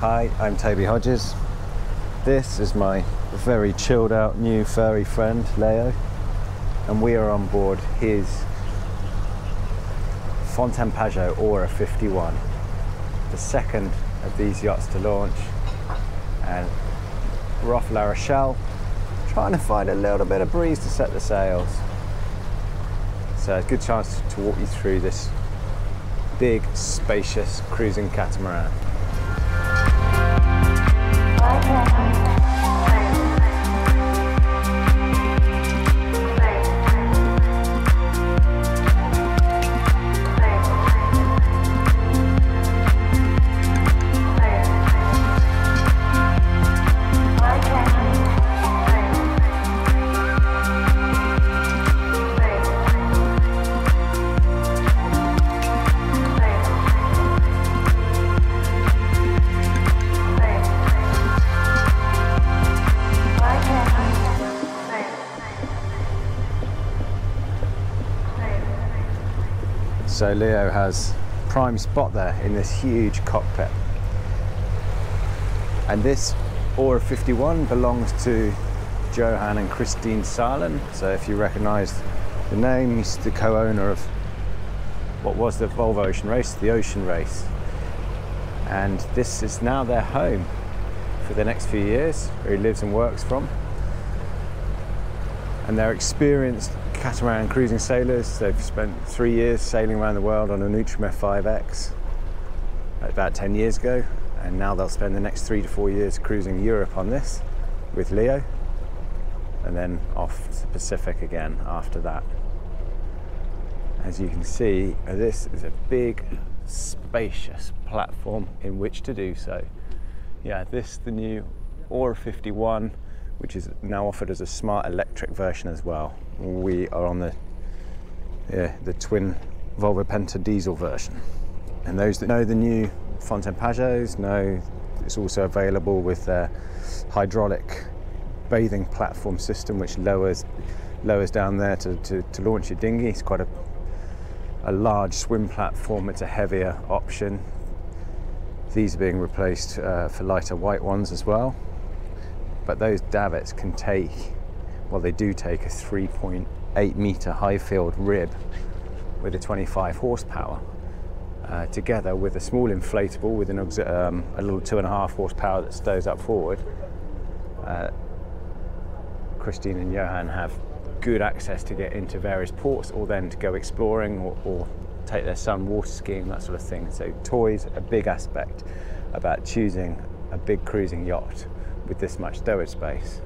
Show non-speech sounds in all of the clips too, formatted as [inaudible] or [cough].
Hi, I'm Toby Hodges. This is my very chilled out new furry friend, Leo, and we are on board his Fountaine Pajot Aura 51, the second of these yachts to launch. And we're off La Rochelle, trying to find a little bit of breeze to set the sails. So, it's a good chance to walk you through this big, spacious cruising catamaran. So Leo has prime spot there in this huge cockpit. And this Aura 51 belongs to Johan and Christine Salen. So if you recognize the name, he's the co-owner of what was the Volvo Ocean Race, the Ocean Race. And this is now their home for the next few years, where he lives and works from. And they're experienced catamaran cruising sailors. They've spent three years sailing around the world on an Outremer 5X about 10 years ago, and now they'll spend the next three to four years cruising Europe on this with Leo, and then off to the Pacific again after that. As you can see, this is a big, spacious platform in which to do so. Yeah, this the new Aura 51 which is now offered as a smart electric version as well. We are on the yeah, the twin Volvo Penta diesel version. And those that know the new Fountaine Pajots know it's also available with their hydraulic bathing platform system, which lowers lowers down there to, to, to launch your dinghy. It's quite a, a large swim platform. It's a heavier option. These are being replaced uh, for lighter white ones as well but those davits can take, well, they do take a 3.8 meter Highfield rib with a 25 horsepower. Uh, together with a small inflatable with an um, a little two and a half horsepower that stows up forward. Uh, Christine and Johan have good access to get into various ports or then to go exploring or, or take their son water skiing, that sort of thing. So toys, a big aspect about choosing a big cruising yacht with this much stowage space.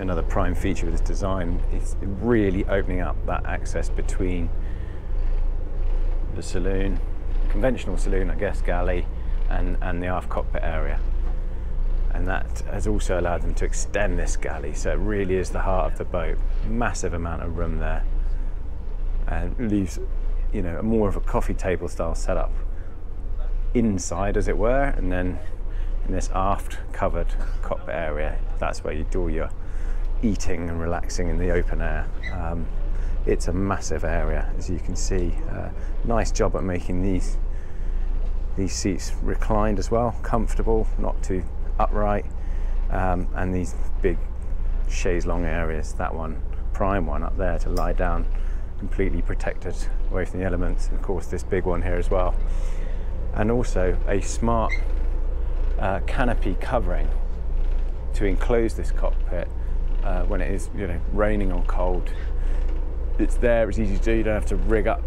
Another prime feature of this design is really opening up that access between the saloon, conventional saloon, I guess, galley, and, and the aft cockpit area. And that has also allowed them to extend this galley, so it really is the heart of the boat. Massive amount of room there, and leaves, you know, more of a coffee table style setup inside, as it were, and then in this aft covered cockpit area. That's where you do all your eating and relaxing in the open air. Um, it's a massive area, as you can see. Uh, nice job at making these these seats reclined as well, comfortable, not too upright, um, and these big chaise long areas. That one, prime one up there to lie down, completely protected away from the elements. Of course, this big one here as well, and also a smart uh, canopy covering to enclose this cockpit uh, when it is you know raining or cold. It's there, it's easy to do, you don't have to rig up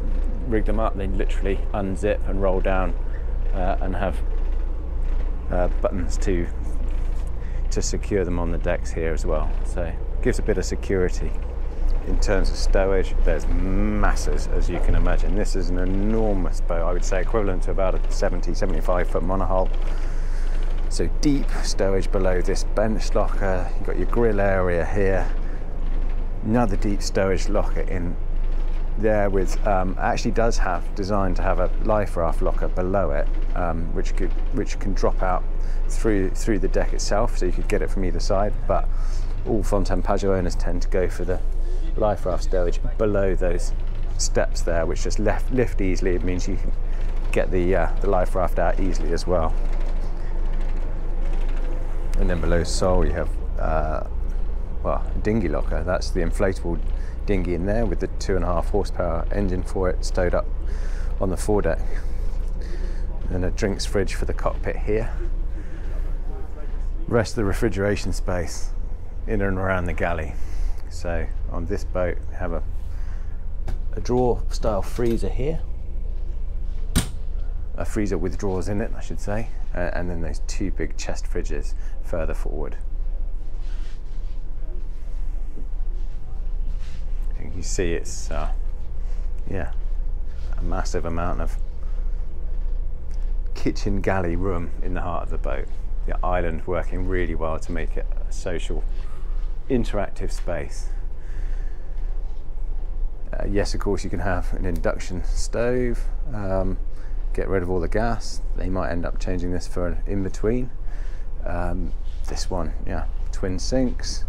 rig them up, they literally unzip and roll down uh, and have uh, buttons to to secure them on the decks here as well. So gives a bit of security. In terms of stowage, there's masses as you can imagine. This is an enormous boat, I would say equivalent to about a 70, 75 foot monohull. So deep stowage below this bench locker. You've got your grill area here. Another deep stowage locker in there with um, actually does have designed to have a life raft locker below it, um, which could which can drop out through through the deck itself, so you could get it from either side. But all Fountaine Pajot owners tend to go for the life raft stowage below those steps there, which just left, lift easily. It means you can get the uh, the life raft out easily as well. And then below sole, you have uh, well, a dinghy locker. That's the inflatable dinghy in there with the two and a half horsepower engine for it stowed up on the foredeck. And a drinks fridge for the cockpit here. Rest of the refrigeration space in and around the galley. So on this boat, we have a, a drawer style freezer here. A freezer with drawers in it, I should say. Uh, and then those two big chest fridges further forward. You see it's, uh, yeah, a massive amount of kitchen galley room in the heart of the boat. The island working really well to make it a social, interactive space. Uh, yes, of course, you can have an induction stove, um, get rid of all the gas. They might end up changing this for an in between. Um, this one, yeah, twin sinks,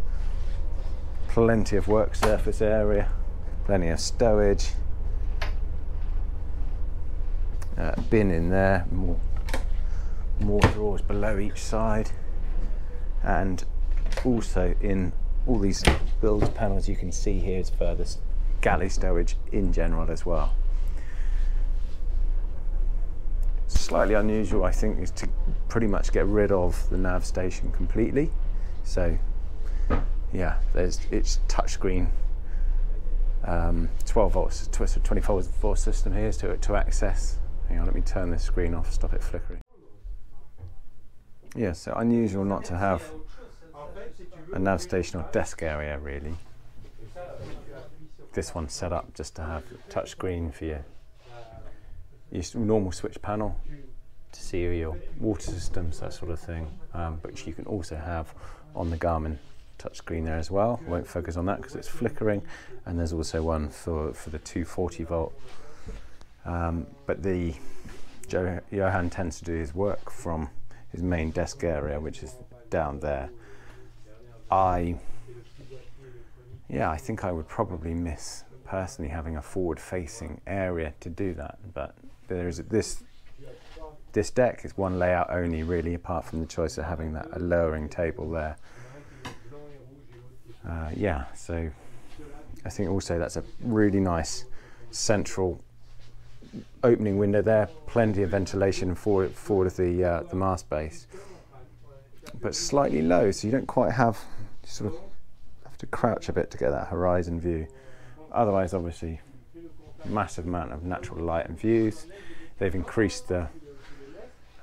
plenty of work surface area, plenty of stowage, uh, bin in there, more, more drawers below each side, and also in all these build panels you can see here is further galley stowage in general as well. Slightly unusual, I think, is to pretty much get rid of the nav station completely. So, yeah, there's it's touchscreen um, 12 volts, 24 volt system here to, to access Hang on, let me turn this screen off, stop it flickering. Yeah, so unusual not to have a nav station or desk area really. This one's set up just to have touch screen for your, your normal switch panel to see your water systems, that sort of thing. Um, but you can also have on the Garmin touchscreen there as well. I Won't focus on that because it's flickering. And there's also one for, for the 240 volt um, but the Johan tends to do his work from his main desk area, which is down there. I, yeah, I think I would probably miss personally having a forward-facing area to do that. But there is this this deck is one layout only, really, apart from the choice of having that a lowering table there. Uh, yeah, so I think also that's a really nice central opening window there, plenty of ventilation forward of the, uh, the mast base, but slightly low, so you don't quite have, sort of have to crouch a bit to get that horizon view. Otherwise, obviously, massive amount of natural light and views. They've increased the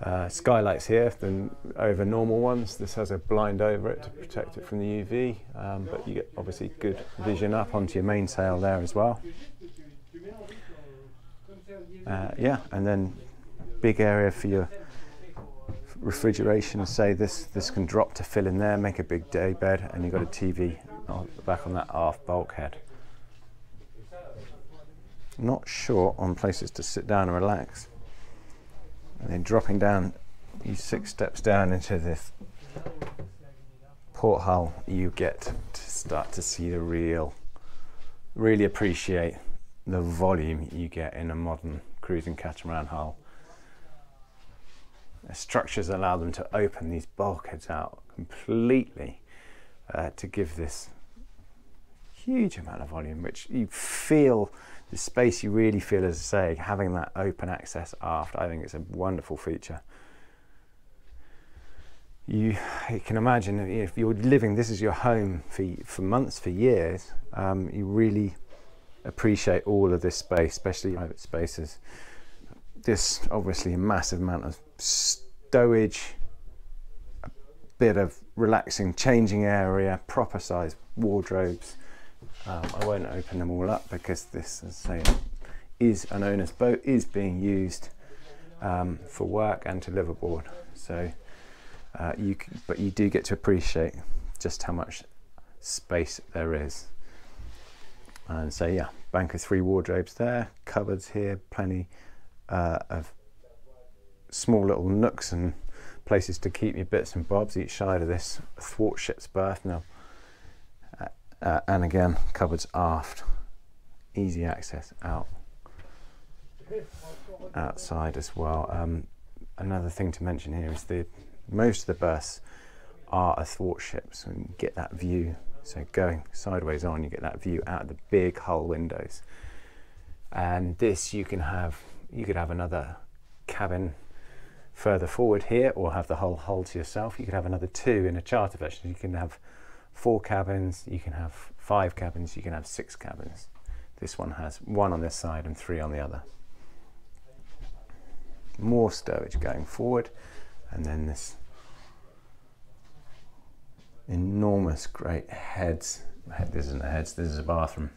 uh, skylights here than over normal ones. This has a blind over it to protect it from the UV, um, but you get obviously good vision up onto your mainsail there as well. Uh, yeah, and then big area for your refrigeration. Say this this can drop to fill in there, make a big day bed, and you've got a TV back on that aft bulkhead. Not short on places to sit down and relax. And then dropping down these six steps down into this port hull, you get to start to see the real, really appreciate the volume you get in a modern cruising catamaran hull. The structures allow them to open these bulkheads out completely uh, to give this huge amount of volume, which you feel the space you really feel, as I say, having that open access aft. I think it's a wonderful feature. You, you can imagine if you're living, this is your home for, for months, for years, um, you really appreciate all of this space, especially private spaces. This obviously a massive amount of stowage, a bit of relaxing changing area, proper size wardrobes. Um, I won't open them all up because this, as I say, is an owner's boat, is being used um, for work and to live aboard. So, uh, you, but you do get to appreciate just how much space there is. And so yeah, bank of three wardrobes there, cupboards here, plenty uh, of small little nooks and places to keep your bits and bobs each side of this thwart ship's berth now. Uh, and again, cupboards aft, easy access out outside as well. Um, another thing to mention here is the most of the berths are athwartship, so you get that view. So going sideways on, you get that view out of the big hull windows. And this you can have, you could have another cabin further forward here, or have the whole hull to yourself. You could have another two in a charter version. You can have four cabins, you can have five cabins, you can have six cabins. This one has one on this side and three on the other. More stowage going forward, and then this enormous great heads. This isn't a heads, this is a bathroom.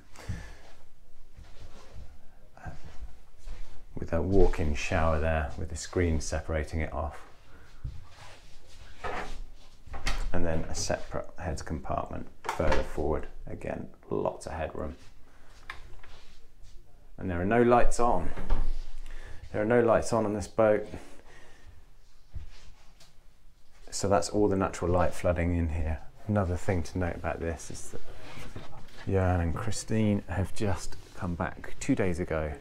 With a walk-in shower there with the screen separating it off. And then a separate head compartment further forward. Again, lots of headroom. And there are no lights on. There are no lights on on this boat. So that's all the natural light flooding in here. Another thing to note about this is that Jan and Christine have just come back two days ago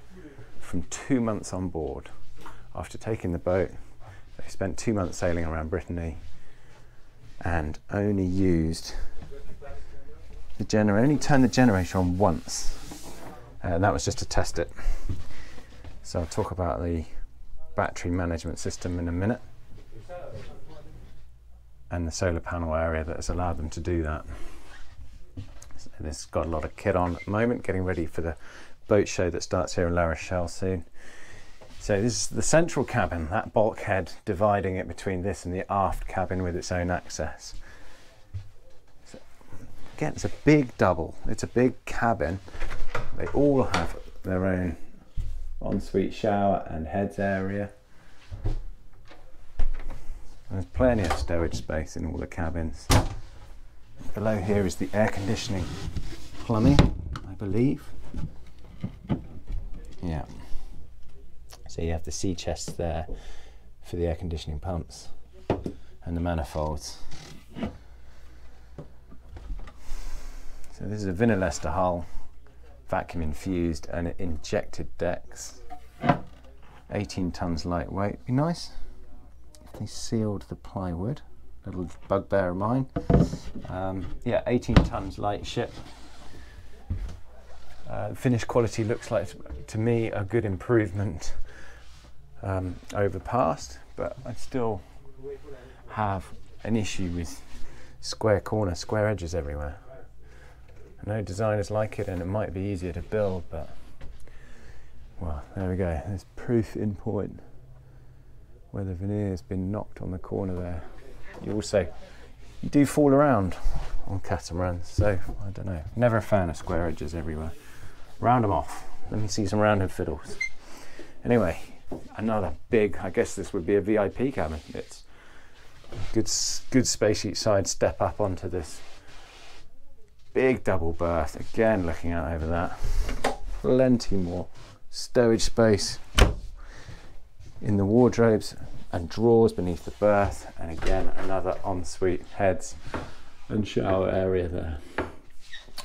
from two months on board. After taking the boat, they spent two months sailing around Brittany and only used the generator, only turned the generator on once. Uh, and that was just to test it. So I'll talk about the battery management system in a minute and the solar panel area that has allowed them to do that. So this has got a lot of kit on at the moment, getting ready for the boat show that starts here in La Rochelle soon. So this is the central cabin, that bulkhead dividing it between this and the aft cabin with its own access. So again, it's a big double. It's a big cabin. They all have their own ensuite shower and heads area. There's plenty of stowage space in all the cabins. Below here is the air conditioning plumbing, I believe. Yeah. So you have the sea chests there for the air conditioning pumps and the manifolds. So this is a vinylester hull, vacuum infused and injected decks. 18 tons lightweight, be nice they sealed the plywood. Little bugbear of mine. Um, yeah, 18 tons light ship. Uh, finished quality looks like to me a good improvement um, over past, but I still have an issue with square corner, square edges everywhere. I know designers like it and it might be easier to build, but well, there we go. There's proof in point where the veneer has been knocked on the corner there. You also you do fall around on catamarans, so I don't know. Never a fan of square edges everywhere. Round them off. Let me see some rounded fiddles. Anyway, another big. I guess this would be a VIP cabin. It's good, good space each side. Step up onto this big double berth. Again, looking out over that. Plenty more stowage space in the wardrobes and drawers beneath the berth and again another ensuite heads and shower area there.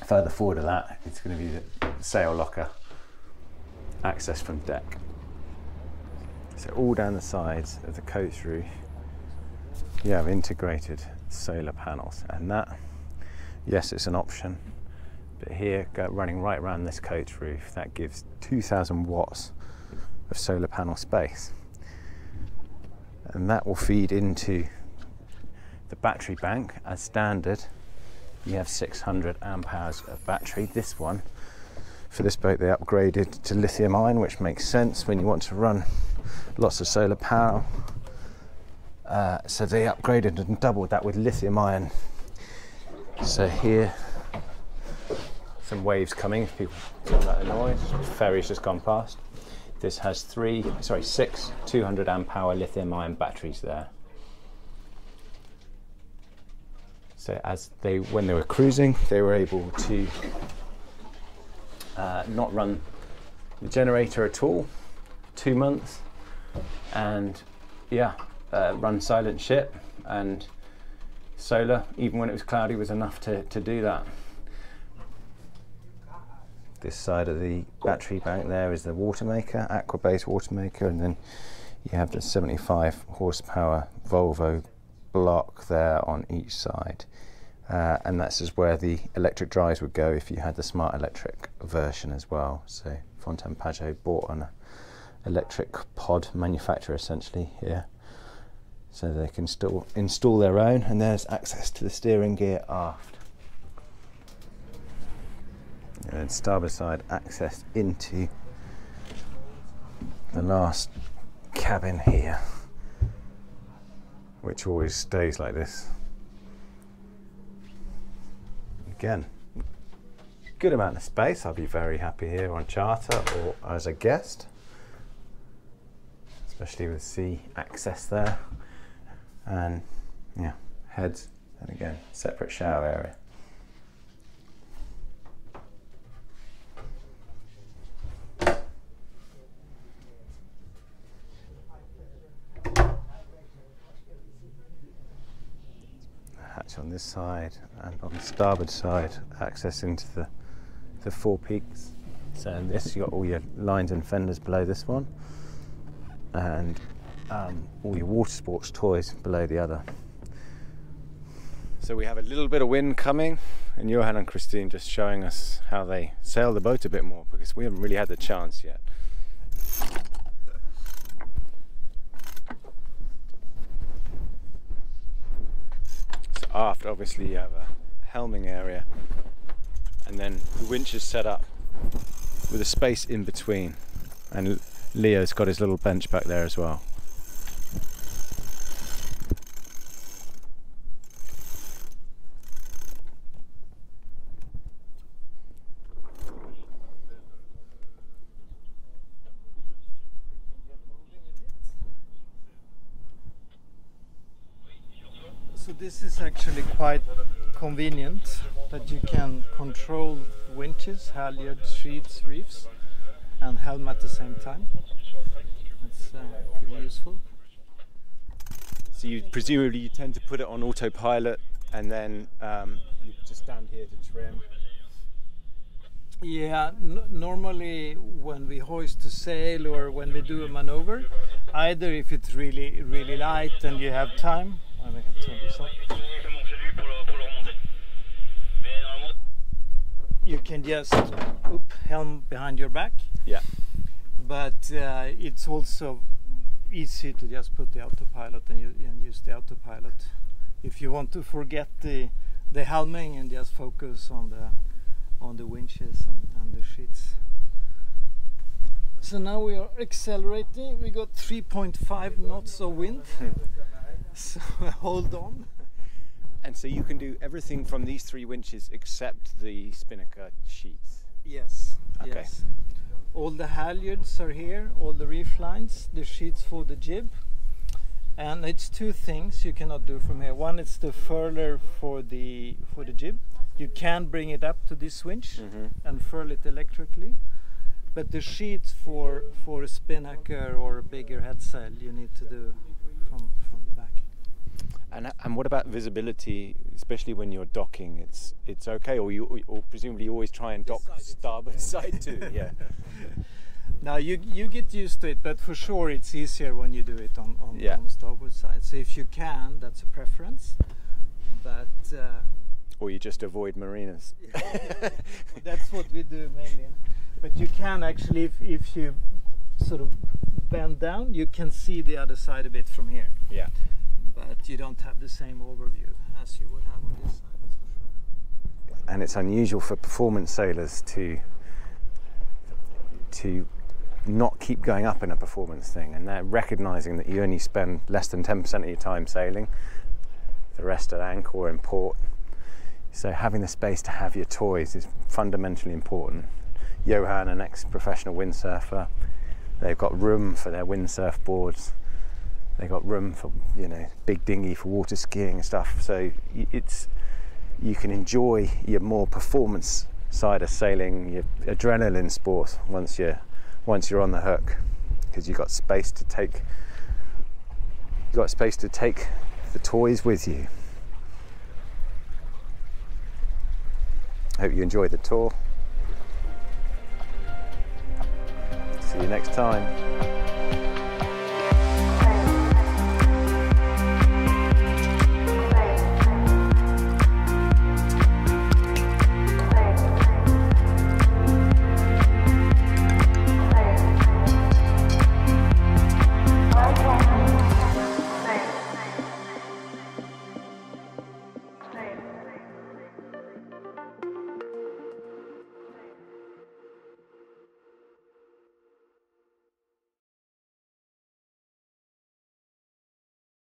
Further forward of that it's going to be the sail locker access from deck. So all down the sides of the coach roof you have integrated solar panels. And that yes it's an option. But here running right around this coach roof that gives 2000 watts of solar panel space. And that will feed into the battery bank. As standard you have 600 amp hours of battery. This one for this boat they upgraded to lithium ion which makes sense when you want to run lots of solar power. Uh, so they upgraded and doubled that with lithium ion. So here some waves coming if people feel that noise. Ferry's just gone past. This has three, sorry, six 200 amp hour lithium ion batteries there. So as they, when they were cruising, they were able to uh, not run the generator at all, two months, and yeah, uh, run silent ship and solar, even when it was cloudy, was enough to, to do that this side of the battery bank there is the water maker, aqua-based water maker, and then you have the 75 horsepower Volvo block there on each side. Uh, and that's just where the electric drives would go if you had the smart electric version as well. So Fountaine Pajot bought an electric pod manufacturer essentially here. So they can still install their own, and there's access to the steering gear aft. And starboard side access into the last cabin here, which always stays like this. Again, good amount of space. I'll be very happy here on charter or as a guest, especially with sea access there. And yeah, heads, and again, separate shower area. Hatch on this side and on the starboard side access into the, the forepeaks. So this you've got all your lines and fenders below this one and um, all your water sports toys below the other. So we have a little bit of wind coming and Johan and Christine just showing us how they sail the boat a bit more because we haven't really had the chance yet. Aft obviously you have a helming area and then the winch is set up with a space in between and Leo's got his little bench back there as well. So this is actually quite convenient that you can control winches, halyards, sheets, reefs and helm at the same time. That's uh, pretty useful. So you presumably you tend to put it on autopilot and then um, you just stand here to trim. Yeah, normally when we hoist to sail or when we do a maneuver, either if it's really really light and you have time, I can turn this up. You can just oop, helm behind your back, Yeah. but uh, it's also easy to just put the autopilot and, u- and use the autopilot. If you want to forget the the helming and just focus on the on the winches and, and the sheets. So now we are accelerating. We got 3.5 knots of wind. [laughs] so hold on. And so you can do everything from these three winches except the spinnaker sheets. Yes. Okay. Yes. All the halyards are here, all the reef lines, the sheets for the jib. And it's two things you cannot do from here. One is the furler for the for the jib. You can bring it up to this winch Mhm. and furl it electrically. But the sheets for for a spinnaker or a bigger head sail you need to do from from the back. And and what about visibility, especially when you're docking? It's it's okay, or you or presumably you always try and dock starboard side too. [laughs] Yeah. Now you you get used to it, but for sure it's easier when you do it on on, Yeah. on starboard side. So if you can, that's a preference. But uh, Or you just avoid marinas. [laughs] that's what we do mainly. But you can actually, if if you sort of bend down, you can see the other side a bit from here. yeah. But you don't have the same overview. As you would have on this side. That's for sure. and it's unusual for performance sailors to to not keep going up in a performance thing and they're recognizing that you only spend less than 10% of your time sailing. The rest at anchor or in port so having the space to have your toys is fundamentally important. Johan an ex-professional windsurfer they've got room for their windsurf boards they've got room for you know big dinghy for water skiing and stuff so it's you can enjoy your more performance side of sailing, your adrenaline sport once you're once you're on the hook, because you've got space to take you've got space to take the toys with you. Hope you enjoyed the tour. See you next time.